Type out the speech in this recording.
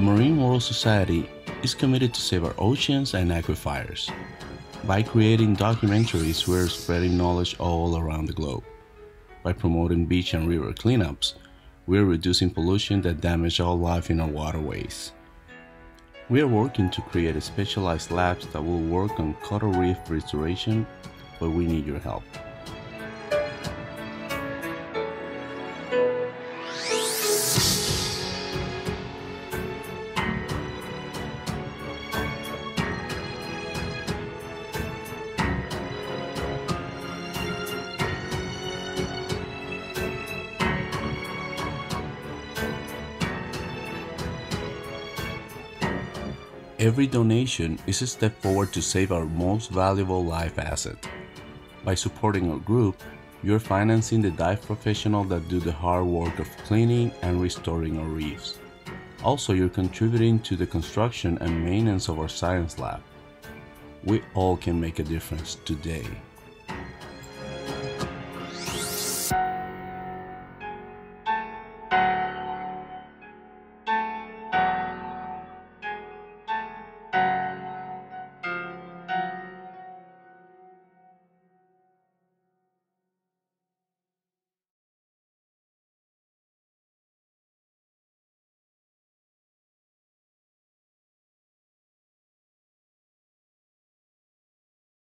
Marine World Society is committed to save our oceans and aquifers. By creating documentaries, we're spreading knowledge all around the globe. By promoting beach and river cleanups, we're reducing pollution that damage all life in our waterways. We are working to create specialized labs that will work on coral reef restoration, but we need your help. Every donation is a step forward to save our most valuable life asset. By supporting our group, you're financing the dive professionals that do the hard work of cleaning and restoring our reefs. Also, you're contributing to the construction and maintenance of our science lab. We all can make a difference today.